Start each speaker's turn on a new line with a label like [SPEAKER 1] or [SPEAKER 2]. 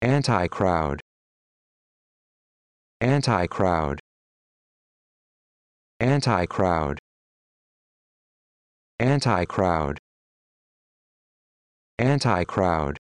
[SPEAKER 1] Anti-crowd. Anti-crowd. Anti-crowd. Anti-crowd. Anti-crowd.